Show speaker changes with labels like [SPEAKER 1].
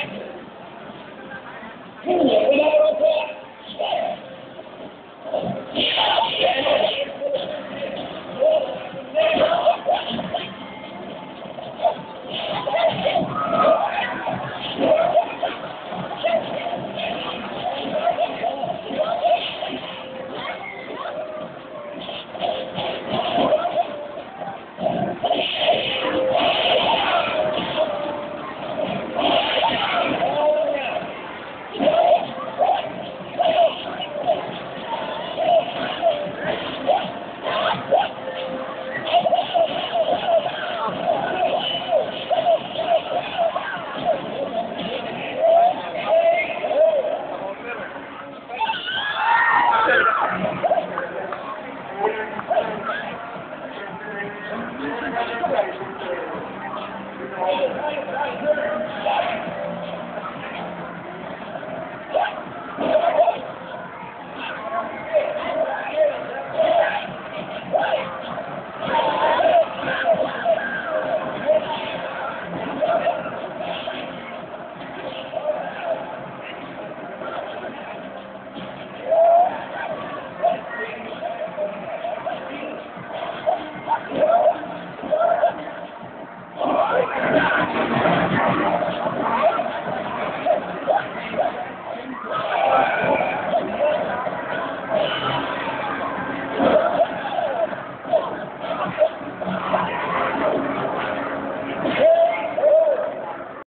[SPEAKER 1] Hey, everybody,